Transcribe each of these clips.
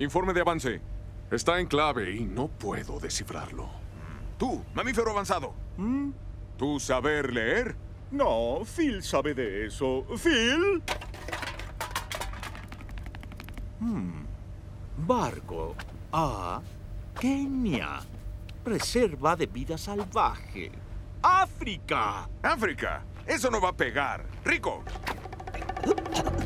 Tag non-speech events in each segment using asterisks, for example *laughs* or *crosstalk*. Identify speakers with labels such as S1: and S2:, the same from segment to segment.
S1: Informe de avance. Está en clave y no puedo descifrarlo.
S2: Tú, mamífero avanzado.
S1: ¿Tu saber leer?
S3: No, Phil sabe de eso. ¿Phil?
S4: Barco a Kenia. Reserva de vida salvaje. África.
S2: África. Eso no va a pegar. Rico. *laughs*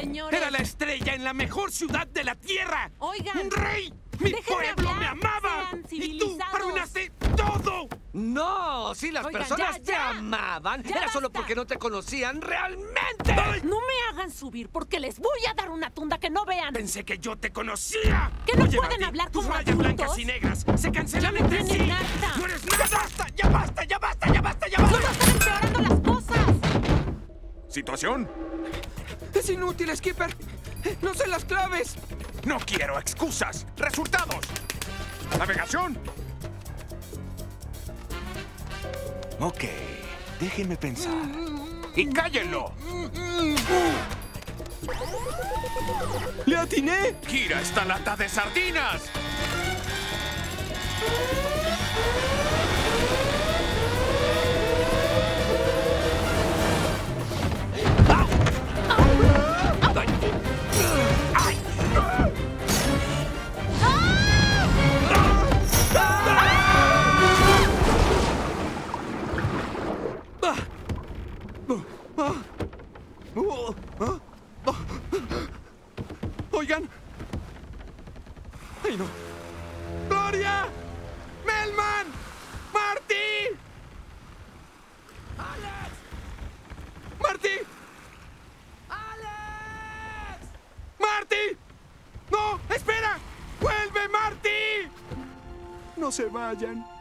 S5: Señores.
S6: Era la estrella en la mejor ciudad de la Tierra.
S5: Oigan.
S6: ¡Un rey! ¡Mi pueblo me amaba! ¡Y tú arruinaste todo!
S7: No, si las
S5: Oigan,
S7: personas
S5: ya,
S7: te amaban,
S5: Ya
S7: era solo porque no te conocían realmente.
S5: No me hagan subir porque les voy a dar una tunda que no vean.
S6: Pensé que yo te conocía.
S5: ¿Que no
S6: Oye,
S5: pueden hablar
S6: tus
S5: como
S6: rayas blancas
S5: adultos?
S6: y negras se cancelan
S5: Ya no
S6: entre sí.
S5: nada.
S6: ¡No eres nada! ¡Ya basta! ¡Ya basta! ¡Ya basta! ¡Ya basta! ¡Ya
S5: ¡Solo
S6: basta!
S5: están empeorando las cosas!
S2: ¿Situación?
S6: Es inútil, Skipper. No sé las claves.
S2: No quiero excusas. ¡Resultados! ¿Navegación? Ok, déjenme pensar. ¡Y cállenlo!
S6: ¡Le atiné!
S2: ¡Gira esta lata de sardinas!
S6: Oigan. ¡Ay, no! ¡Gloria! ¡Melman! ¡Marty! ¡Alex! ¡Marty! ¡Alex! ¡Marty! ¡No! ¡Espera! ¡Vuelve, Marty! No se vayan.